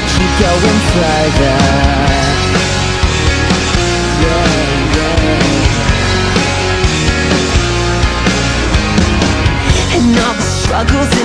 Won't you go and try that? And all the struggles